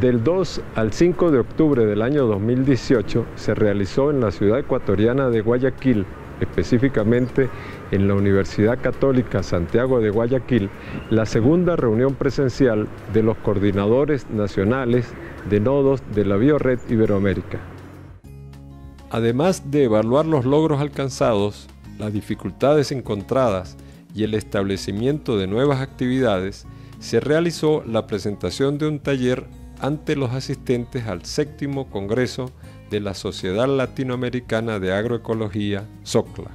Del 2 al 5 de octubre del año 2018 se realizó en la ciudad ecuatoriana de Guayaquil, específicamente en la Universidad Católica Santiago de Guayaquil, la segunda reunión presencial de los coordinadores nacionales de nodos de la Biored Iberoamérica. Además de evaluar los logros alcanzados, las dificultades encontradas y el establecimiento de nuevas actividades, se realizó la presentación de un taller ante los asistentes al séptimo Congreso de la Sociedad Latinoamericana de Agroecología, SOCLA.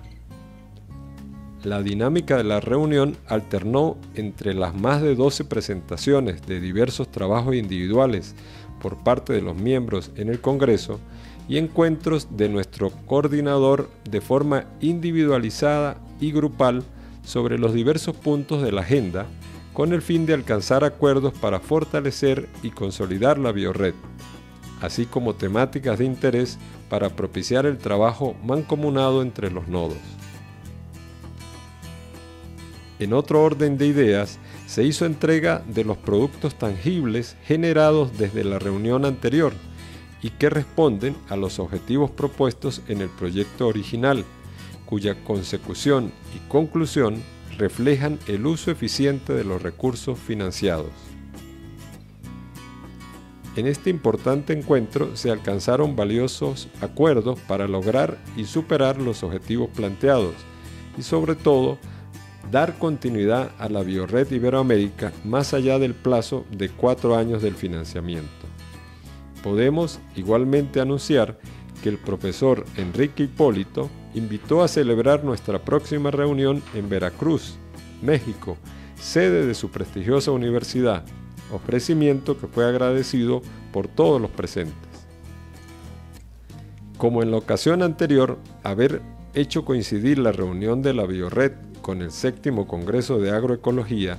La dinámica de la reunión alternó entre las más de 12 presentaciones de diversos trabajos individuales por parte de los miembros en el Congreso y encuentros de nuestro coordinador de forma individualizada y grupal sobre los diversos puntos de la agenda con el fin de alcanzar acuerdos para fortalecer y consolidar la biored, así como temáticas de interés para propiciar el trabajo mancomunado entre los nodos. En otro orden de ideas, se hizo entrega de los productos tangibles generados desde la reunión anterior, y que responden a los objetivos propuestos en el proyecto original, cuya consecución y conclusión reflejan el uso eficiente de los recursos financiados. En este importante encuentro se alcanzaron valiosos acuerdos para lograr y superar los objetivos planteados y sobre todo dar continuidad a la Biored Iberoamérica más allá del plazo de cuatro años del financiamiento. Podemos igualmente anunciar que el profesor Enrique Hipólito invitó a celebrar nuestra próxima reunión en Veracruz, México, sede de su prestigiosa universidad, ofrecimiento que fue agradecido por todos los presentes. Como en la ocasión anterior, haber hecho coincidir la reunión de la Biored con el séptimo Congreso de Agroecología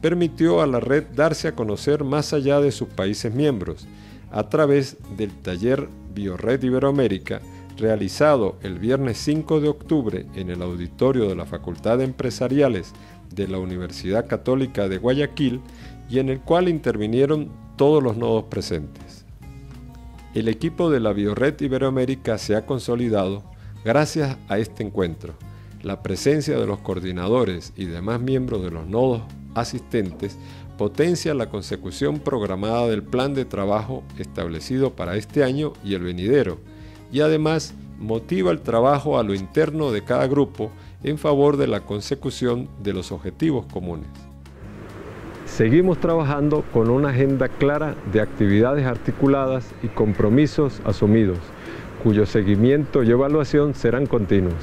permitió a la red darse a conocer más allá de sus países miembros a través del taller Biored Iberoamérica realizado el viernes 5 de octubre en el auditorio de la Facultad de Empresariales de la Universidad Católica de Guayaquil y en el cual intervinieron todos los nodos presentes. El equipo de la Biored Iberoamérica se ha consolidado gracias a este encuentro. La presencia de los coordinadores y demás miembros de los nodos asistentes potencia la consecución programada del plan de trabajo establecido para este año y el venidero, y además motiva el trabajo a lo interno de cada grupo en favor de la consecución de los objetivos comunes. Seguimos trabajando con una agenda clara de actividades articuladas y compromisos asumidos, cuyo seguimiento y evaluación serán continuos.